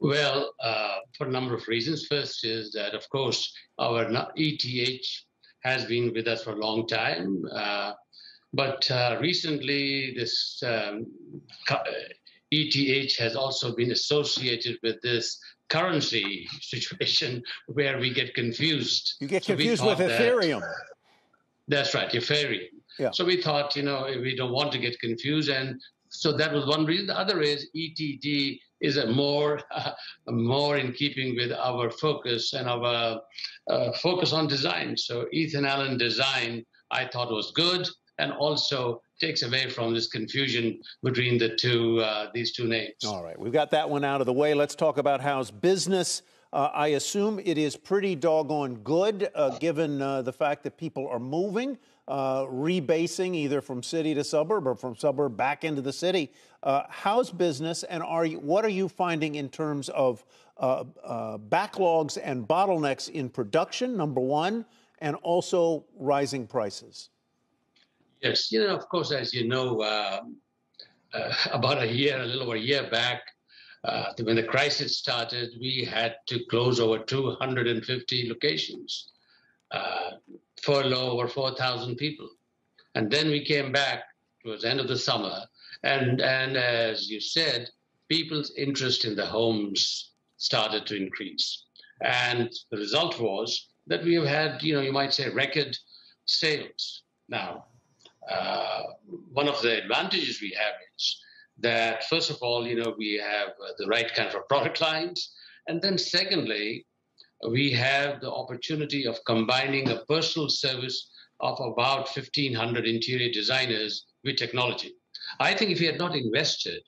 Well, uh, for a number of reasons. First is that, of course, our ETH has been with us for a long time. Uh, but uh, recently, this um, ETH has also been associated with this currency situation where we get confused. You get confused so with Ethereum. That, that's right, Ethereum. Yeah. So we thought, you know, we don't want to get confused. And so that was one reason. The other is ETD is a more, uh, more in keeping with our focus and our uh, focus on design. So Ethan Allen design, I thought was good and also takes away from this confusion between the two uh, these two names. All right, we've got that one out of the way. Let's talk about how's business. Uh, I assume it is pretty doggone good, uh, given uh, the fact that people are moving, uh, rebasing either from city to suburb or from suburb back into the city. Uh, how's business, and are you, what are you finding in terms of backlogs and bottlenecks in production? Number one, and also rising prices. Yes, you know, of course, as you know, uh, uh, about a year, a little over a year back, uh, when the crisis started, we had to close over 250 locations, uh, furlough over 4,000 people. And then we came back towards the end of the summer. And, and as you said, people's interest in the homes started to increase. And the result was that we have had, you know, you might say record sales. Now, uh, one of the advantages we have is that first of all, you know, we have uh, the right kind of product lines, and then secondly, we have the opportunity of combining a personal service of about 1,500 interior designers with technology. I think if we had not invested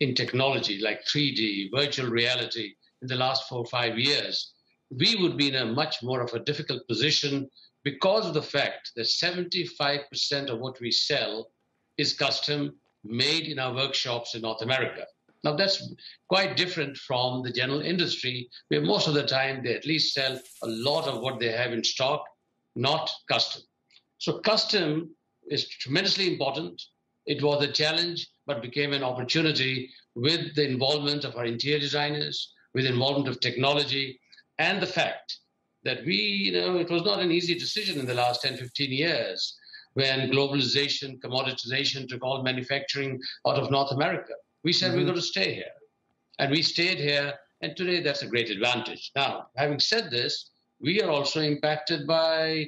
in technology like 3D, virtual reality in the last four or five years, we would be in a much more of a difficult position because of the fact that 75% of what we sell is custom made in our workshops in North America. Now, that's quite different from the general industry, where most of the time they at least sell a lot of what they have in stock, not custom. So, custom is tremendously important. It was a challenge, but became an opportunity with the involvement of our interior designers, with involvement of technology, and the fact that we, you know, it was not an easy decision in the last 10, 15 years when globalization, commoditization took all manufacturing out of North America. We said mm-hmm. we're going to stay here. And we stayed here, and today that's a great advantage. Now, having said this, we are also impacted by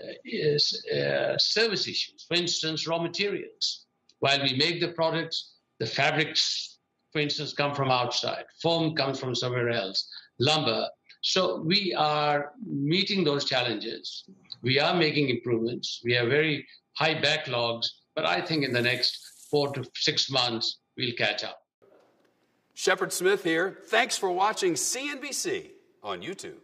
uh, uh, service issues. For instance, raw materials. While we make the products, the fabrics, for instance, come from outside. Foam comes from somewhere else. Lumber, so we are meeting those challenges. We are making improvements. We have very high backlogs, but I think in the next four to six months, we'll catch up. Shepard Smith here. Thanks for watching CNBC on YouTube.